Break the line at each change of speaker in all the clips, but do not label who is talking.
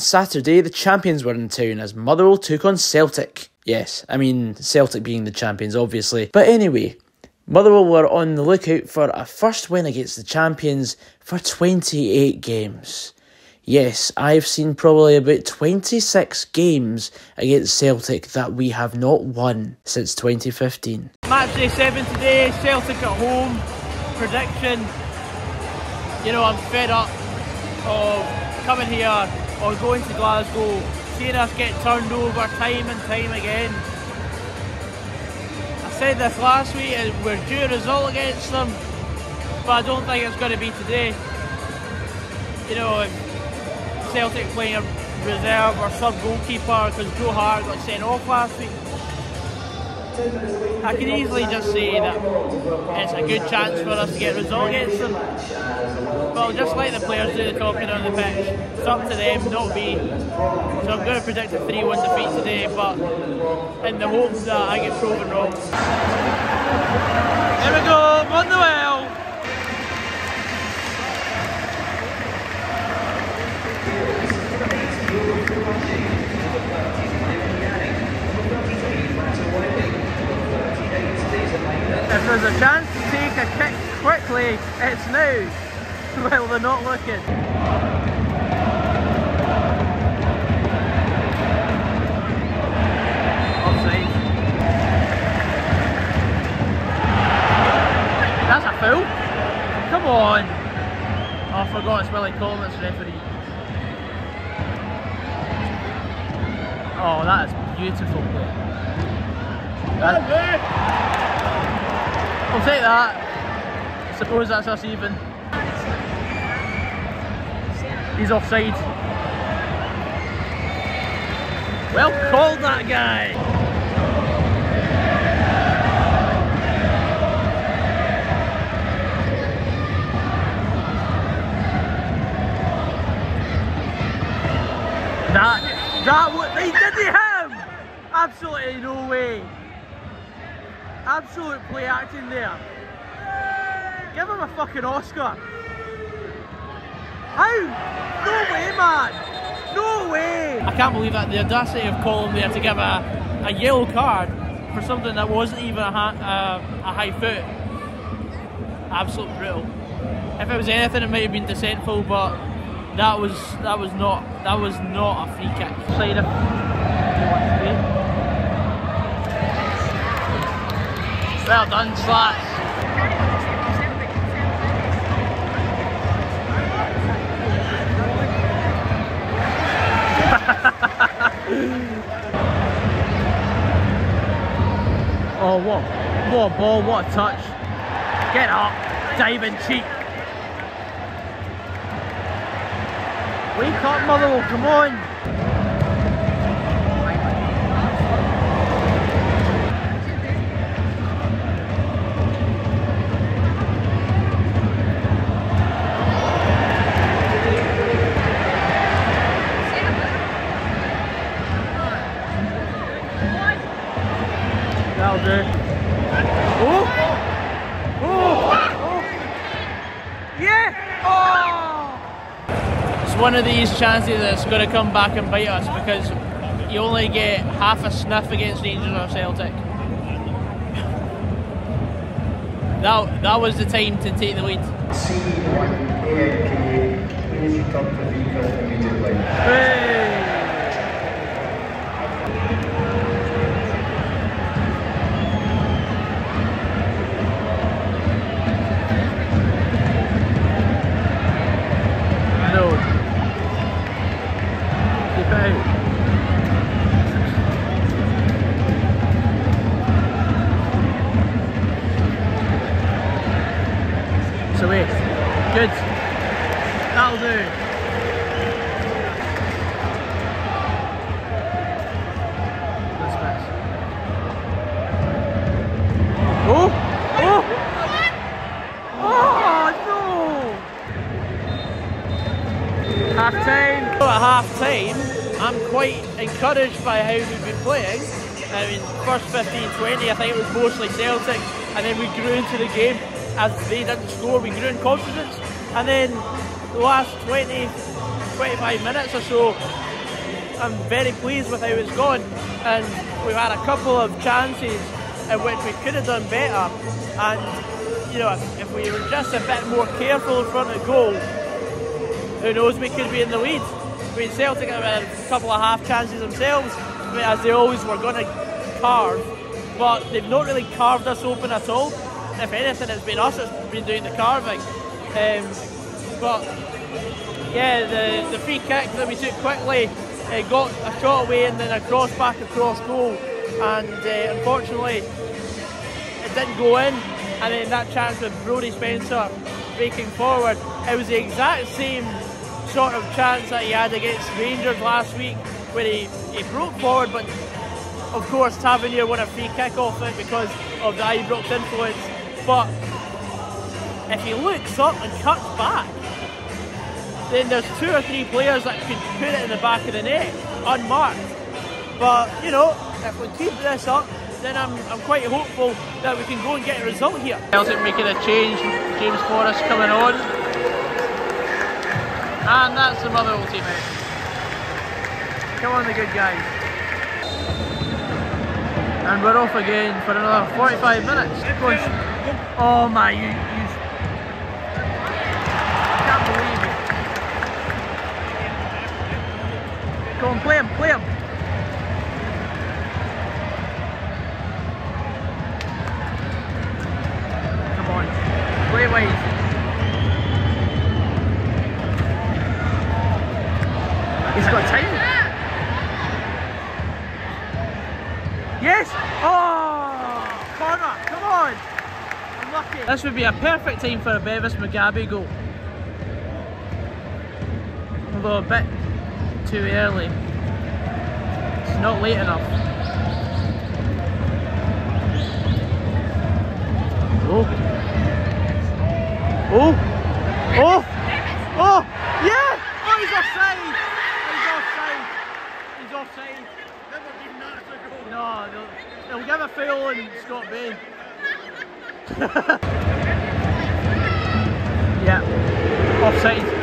Saturday, the champions were in town as Motherwell took on Celtic. Yes, I mean Celtic being the champions, obviously. But anyway, Motherwell were on the lookout for a first win against the champions for 28 games. Yes, I've seen probably about 26 games against Celtic that we have not won since 2015.
Match day 7 today, Celtic at home. Prediction, you know, I'm fed up of coming here or going to Glasgow, seeing us get turned over time and time again. I said this last week, we're due a result against them, but I don't think it's going to be today. You know, Celtic playing a reserve or sub goalkeeper because Joe Hart got sent off last week. I can easily just say that it's a good chance for us to get a result against them. Well, just like the players do the talking on the pitch, it's up to them, not me. So I'm going to predict a 3-1 defeat today, but in the hope that I get proven wrong. Here we go, Motherwell! If there's a chance to take a kick quickly, it's now. Well, they're not looking. That's a foul. Come on. Oh, I forgot it's Willie Collum referee. Oh, that is beautiful. That, I'll take that. Suppose that's us even. He's offside. Well called that guy. That, that, what, they did he him? Absolutely no way. Absolute play acting there. Give him a fucking Oscar. How? No way, man. No way. I can't believe that the audacity of Collum there to give a, a yellow card for something that wasn't even a, uh, a high foot. Absolute brutal. If it was anything, it might have been dissentful, but that was that was not that was not a free kick. Played if Well done, Slats. oh, what, what a ball, what a touch. Get up, diving cheek. Wake up, Motherwell, come on. One of these chances that's going to come back and bite us because you only get half a sniff against Rangers or Celtic. That, that was the time to take the lead. C1 ANK, please come to vehicle immediately. Hey. Away. Encouraged by how we've been playing. I mean, first 15, 20, I think it was mostly Celtic, and then we grew into the game as they didn't score, we grew in confidence. And then the last 20, 25 minutes or so, I'm very pleased with how it's gone. And we've had a couple of chances in which we could have done better. And, you know, if, if we were just a bit more careful in front of goal, who knows, we could be in the lead. I mean, Celtic had a couple of half chances themselves, as they always were going to carve, but they've not really carved us open at all. If anything, it's been us that's been doing the carving. Um, but yeah, the, the free kick that we took quickly uh, got a shot away and then a cross back across goal, and uh, unfortunately it didn't go in. And then that chance with Brodie Spencer breaking forward, it was the exact same sort of chance that he had against Rangers last week, where he, he broke forward, but of course Tavernier won a free kick off it because of the Ibrox influence. But if he looks up and cuts back, then there's two or three players that could put it in the back of the net unmarked. But you know, if we keep this up, then I'm, I'm quite hopeful that we can go and get a result here. Celtic making a change, James Forrest coming on. And that's the Motherwell teammate. Come on the good guys. And we're off again for another 45 minutes. Oh my, you, you can't believe it. Go on, play him, play him. Come on, play wise. He's got time. Yes! Oh! Corner, come on! Unlucky. This would be a perfect time for a Bevis Mugabi goal. Although a bit too early. It's not late enough. Oh! Oh! Oh! Oh! Yeah! Oh, he's offside! He's offside! He's offside. No, they'll give a foul and Scott Bain. yeah, offside.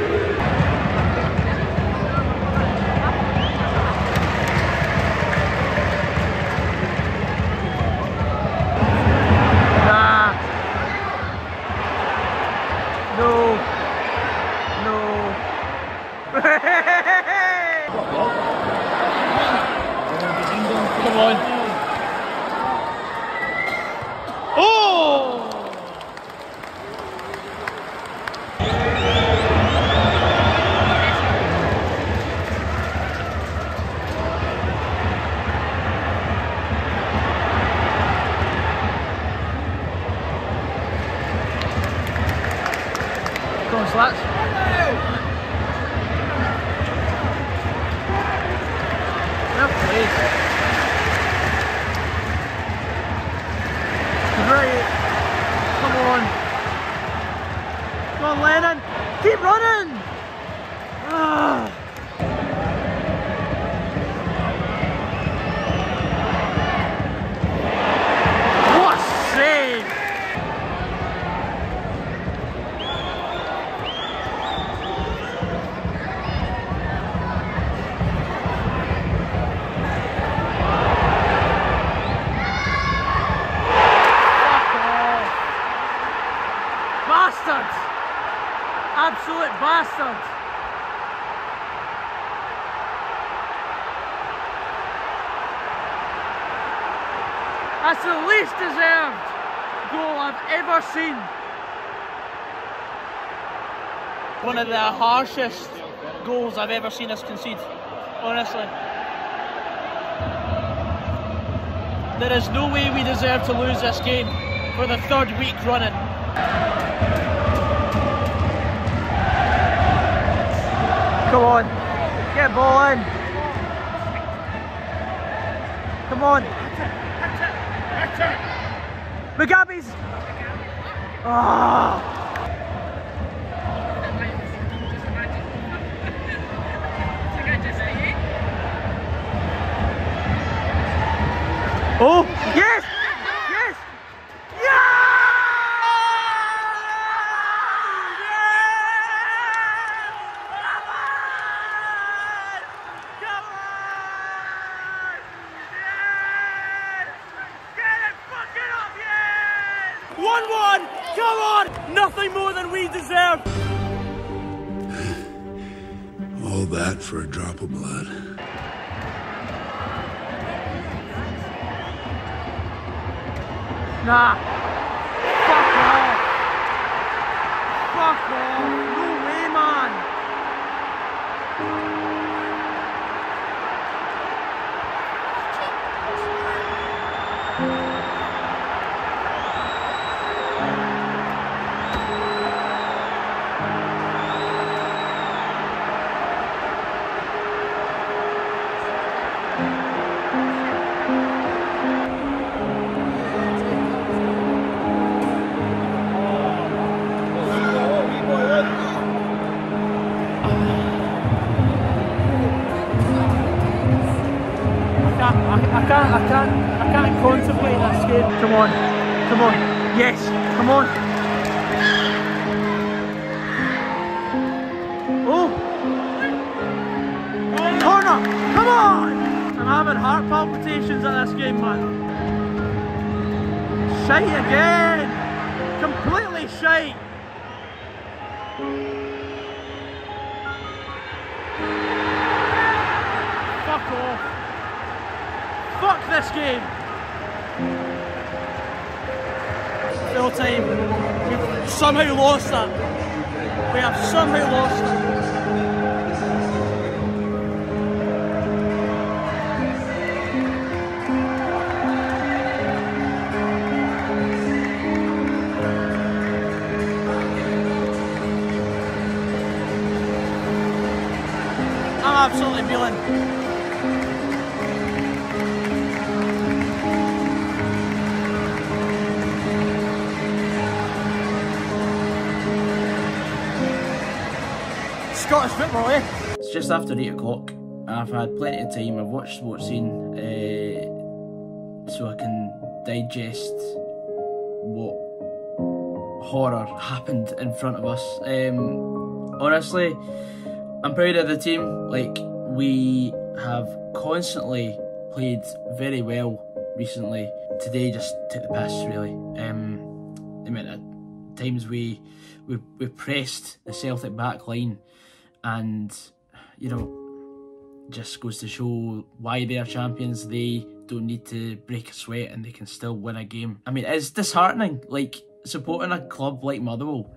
Keep running. Absolute bastards! That's the least deserved goal I've ever seen. One of the harshest goals I've ever seen us concede, honestly. There is no way we deserve to lose this game for the third week running. Come on, get ball in. Come on. Mugabi's. Ah. Oh! Yes!
Nothing more than we deserve!
All that for a drop of blood.
Nah. Fuck off. Fuck off. No way, man. I, can't, I can't, contemplate this game. Come on, come on, yes, come on. Oh! Corner, come on! I'm having heart palpitations at this game, man. Shite again! Completely shite! This game! Full time. We've somehow lost that. We have somehow lost. I'm absolutely feeling. Scottish football, eh?
It's just after 8 o'clock. I've had plenty of time. I've watched Sports Scene uh, so I can digest what horror happened in front of us. Um, honestly, I'm proud of the team. Like, we have constantly played very well recently. Today just took the piss, really. Um, amount of times we, we, we pressed the Celtic back line and you know just goes to show why they are champions. They don't need to break a sweat and they can still win a game. I mean it's disheartening like supporting a club like motherwell.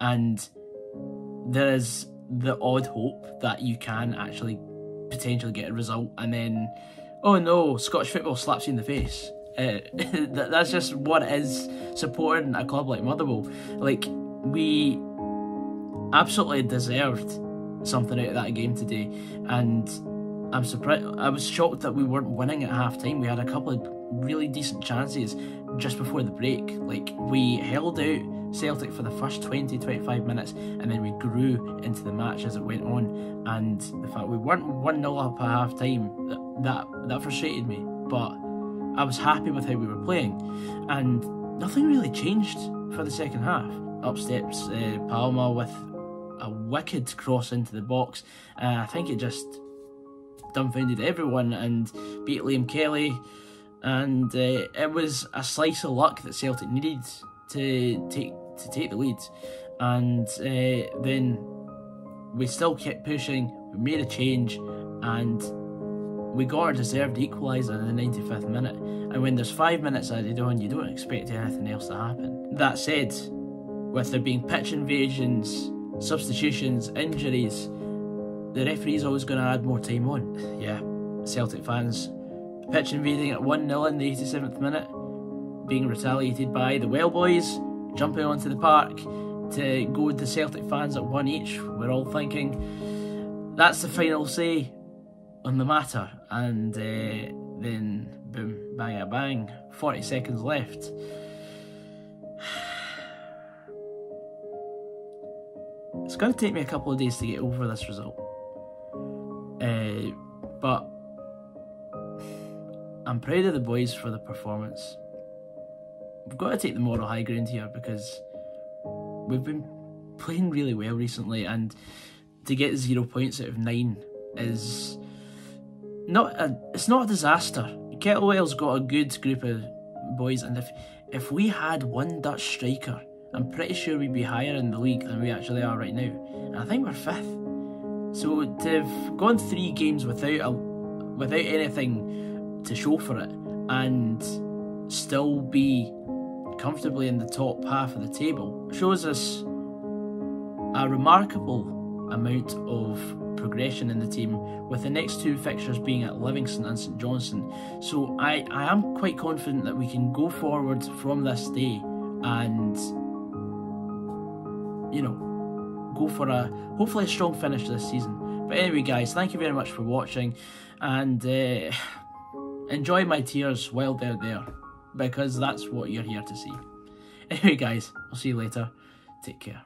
And there is the odd hope that you can actually potentially get a result and then oh no scottish football slaps you in the face. Uh, that's just what it is supporting a club like motherwell. Like we absolutely deserved something out of that game today. And I'm surprised. I was shocked that we weren't winning at half time. We had a couple of really decent chances just before the break. Like we held out Celtic for the first 20 25 minutes and then we grew into the match as it went on. And the fact we weren't 1 0 up at half time, that, that frustrated me. But I was happy with how we were playing. And nothing really changed for the second half. Up steps uh, Palma with a wicked cross into the box. Uh, I think it just dumbfounded everyone and beat Liam Kelly. And uh, it was a slice of luck that Celtic needed to take to take the lead. And uh, then we still kept pushing. We made a change, and we got our deserved equaliser in the 95th minute. And when there's five minutes added on, you don't expect anything else to happen. That said, with there being pitch invasions, substitutions, injuries, the referee's always going to add more time on. Yeah, Celtic fans pitch invading at 1 0 in the 87th minute, being retaliated by the Well Boys, jumping onto the park to go with the Celtic fans at one each. We're all thinking that's the final say on the matter, and uh, then boom, bang, a bang, 40 seconds left. It's going to take me a couple of days to get over this result. Uh, but I'm proud of the boys for the performance. We've got to take the moral high ground here because we've been playing really well recently, and to get zero points out of nine is not a. It's not a disaster. Kettlewell's got a good group of boys, and if if we had one Dutch striker, I'm pretty sure we'd be higher in the league than we actually are right now. And I think we're fifth. So to have gone three games without a, without anything to show for it and still be comfortably in the top half of the table shows us a remarkable amount of progression in the team with the next two fixtures being at Livingston and St Johnstone. So I, I am quite confident that we can go forward from this day and you know go for a hopefully a strong finish this season. But anyway guys, thank you very much for watching and uh, enjoy my tears while they're there because that's what you're here to see. Anyway guys, I'll see you later. Take care.